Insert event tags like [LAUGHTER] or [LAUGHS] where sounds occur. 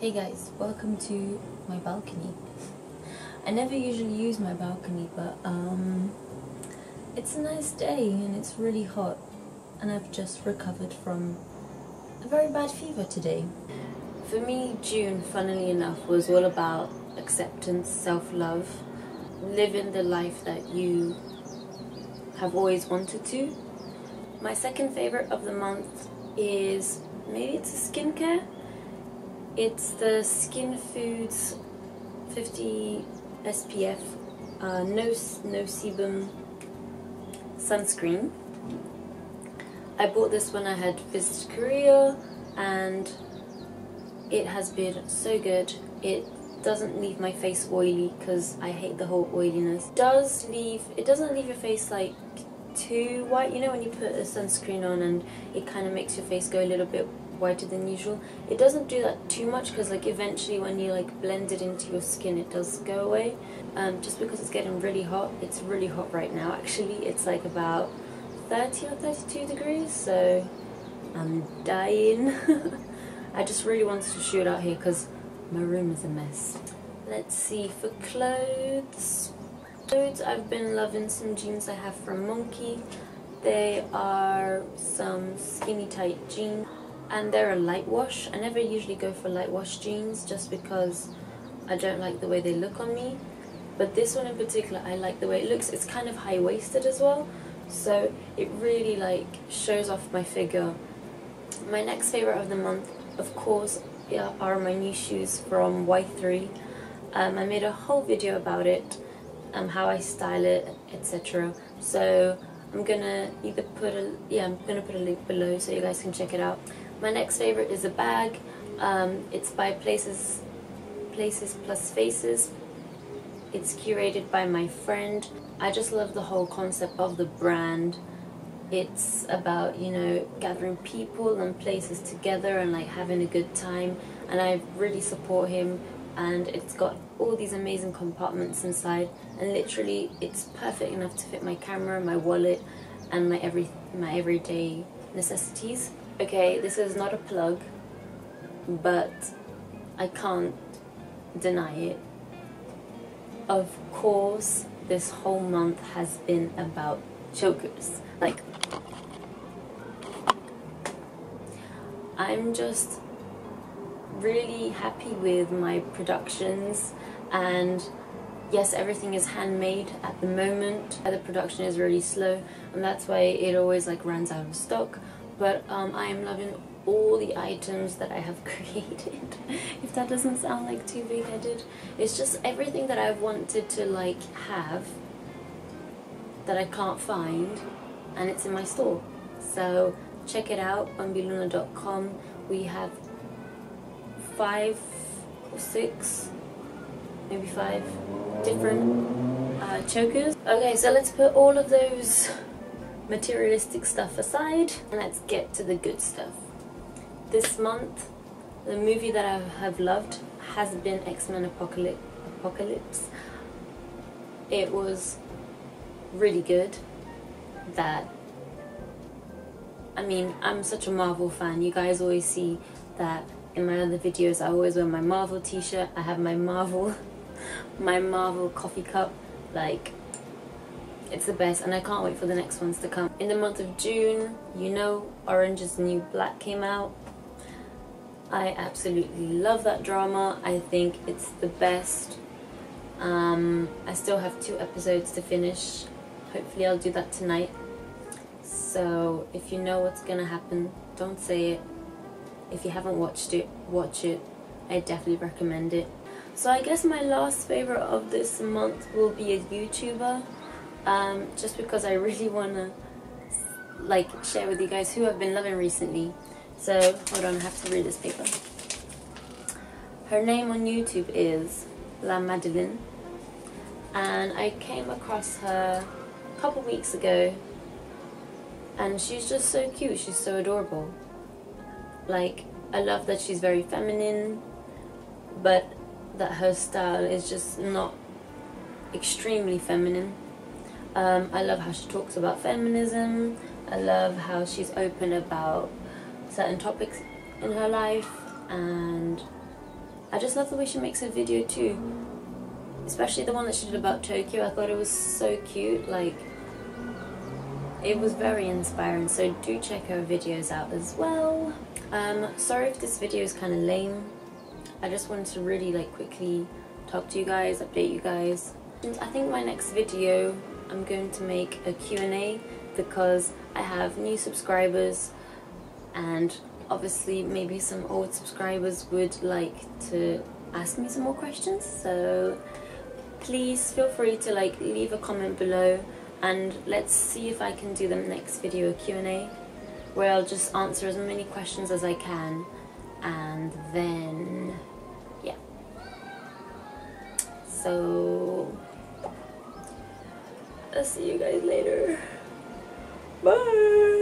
Hey guys, welcome to my balcony. [LAUGHS] I never usually use my balcony, but um, it's a nice day and it's really hot, and I've just recovered from a very bad fever today. For me, June, funnily enough, was all about acceptance, self love, living the life that you have always wanted to. My second favorite of the month is maybe it's a skincare. It's the Skin Foods 50 SPF uh, no no sebum sunscreen. I bought this when I had visited Korea, and it has been so good. It doesn't leave my face oily because I hate the whole oiliness. It does leave it doesn't leave your face like too white. You know when you put a sunscreen on and it kind of makes your face go a little bit whiter than usual. It doesn't do that too much because like eventually when you like blend it into your skin it does go away. Um, just because it's getting really hot. It's really hot right now actually. It's like about 30 or 32 degrees so I'm dying. [LAUGHS] I just really wanted to shoot out here because my room is a mess. Let's see, for clothes, clothes I've been loving some jeans I have from Monki. They are some skinny tight jeans and they're a light wash. I never usually go for light wash jeans just because I don't like the way they look on me. But this one in particular, I like the way it looks. It's kind of high-waisted as well, so it really like shows off my figure. My next favorite of the month, of course, are my new shoes from Y3. Um, I made a whole video about it, um, how I style it, etc. So I'm gonna either put a yeah, I'm gonna put a link below so you guys can check it out. My next favorite is a bag. Um, it's by Places, Places Plus Faces. It's curated by my friend. I just love the whole concept of the brand. It's about, you know, gathering people and places together and like having a good time. And I really support him. And it's got all these amazing compartments inside. And literally, it's perfect enough to fit my camera, my wallet, and my every my everyday necessities. Okay, this is not a plug, but I can't deny it. Of course, this whole month has been about chokers. Like, I'm just really happy with my productions and yes everything is handmade at the moment. The production is really slow and that's why it always like runs out of stock. But um, I am loving all the items that I have [LAUGHS] created. If that doesn't sound like too big-headed it's just everything that I've wanted to like have that I can't find and it's in my store. So check it out bambiluna.com we have five or six maybe five different uh, chokers okay so let's put all of those materialistic stuff aside and let's get to the good stuff. This month, the movie that I have loved has been X-Men Apocalypse. It was really good. That, I mean, I'm such a Marvel fan. You guys always see that in my other videos. I always wear my Marvel t-shirt. I have my Marvel, [LAUGHS] my Marvel coffee cup. Like, it's the best and I can't wait for the next ones to come. In the month of June, you know Orange is the New Black came out. I absolutely love that drama. I think it's the best. Um, I still have two episodes to finish. Hopefully I'll do that tonight. So if you know what's gonna happen, don't say it. If you haven't watched it, watch it. I definitely recommend it. So I guess my last favorite of this month will be a YouTuber um, just because I really want to like share with you guys who I've been loving recently. So hold on, I have to read this paper. Her name on YouTube is La Madeline and I came across her a couple weeks ago and she's just so cute, she's so adorable. Like, I love that she's very feminine, but that her style is just not extremely feminine. Um, I love how she talks about feminism. I love how she's open about certain topics in her life and I just love the way she makes her video too. Especially the one that she did about Tokyo. I thought it was so cute. Like, it was very inspiring. So do check her videos out as well. Um, sorry if this video is kind of lame. I just wanted to really like quickly talk to you guys, update you guys. I think my next video I'm going to make a Q&A because I have new subscribers and obviously maybe some old subscribers would like to ask me some more questions so please feel free to like leave a comment below and let's see if I can do the next video Q&A where I'll just answer as many questions as I can. And then yeah. So I'll see you guys later. Bye